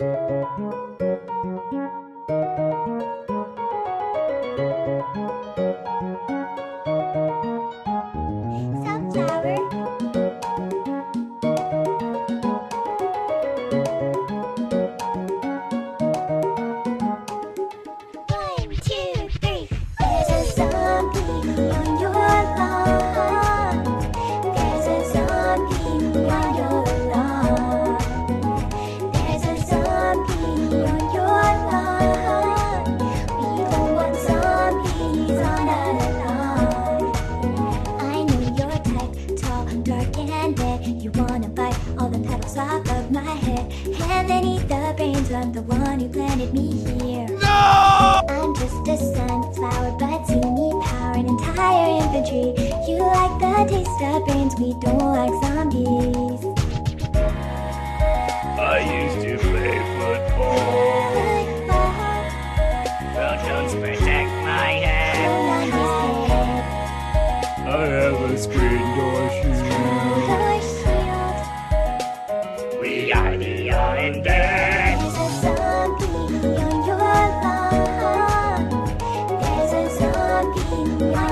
Sunflower. My head, eat the brains of the one who planted me here. No! I'm just a sunflower, but you need power and entire infantry. You like the taste of brains, we don't like zombies. I used to play football. Photos protect my head. I have a screen door undead. There's a zombie on your lawn. There's a zombie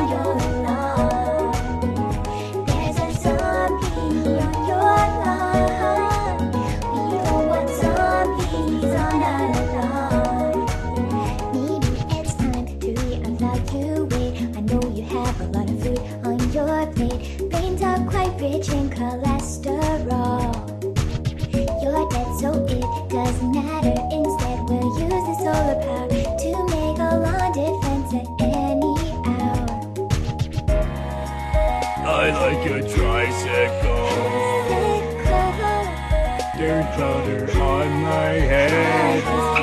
Instead, we'll use the solar power to make a lawn defense at any hour. I like a tricycle. There's powder on my head.